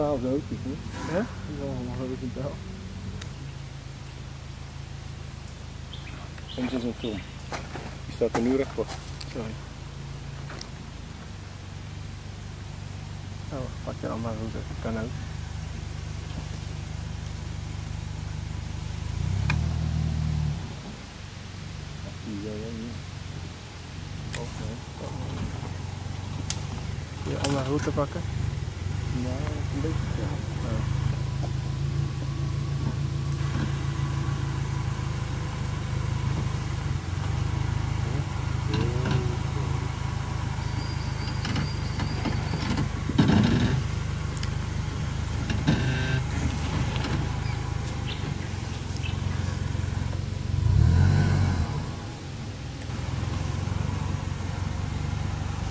paal zo ook niet, hè? Hè? Dat is wel een horizontaal. Soms is een film. Die staat er nu recht voor. Sorry. Oh, pak je dan maar goed, dat kan ook. Niet. Of nee. Kun je andere route pakken? Nou, een beetje. Ja.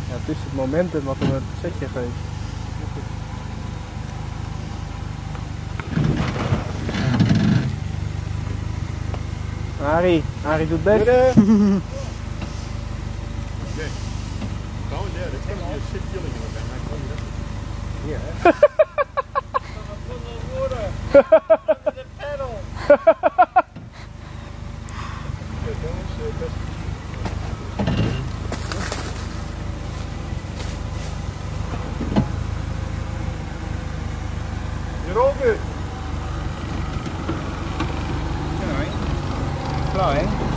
Ja, het is het momentum wat hem het zetje geeft. Arie, Arie doet best. Gewoon there, there's gonna be a shit feeling in the back. I you that. Hier, best. You're all good. comprado, ¿eh?